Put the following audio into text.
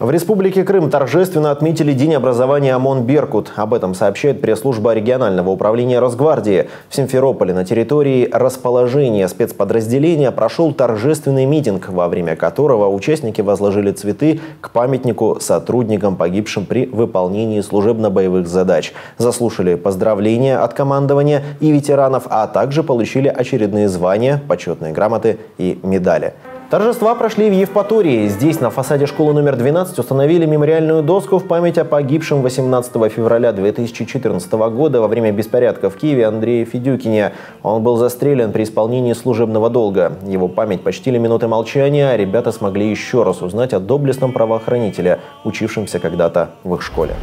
В Республике Крым торжественно отметили День образования ОМОН «Беркут». Об этом сообщает пресс-служба регионального управления Росгвардии. В Симферополе на территории расположения спецподразделения прошел торжественный митинг, во время которого участники возложили цветы к памятнику сотрудникам, погибшим при выполнении служебно-боевых задач. Заслушали поздравления от командования и ветеранов, а также получили очередные звания, почетные грамоты и медали. Торжества прошли в Евпатории. Здесь на фасаде школы номер 12 установили мемориальную доску в память о погибшем 18 февраля 2014 года во время беспорядка в Киеве Андрея Федюкине. Он был застрелен при исполнении служебного долга. Его память почтили минуты молчания, а ребята смогли еще раз узнать о доблестном правоохранителе, учившемся когда-то в их школе.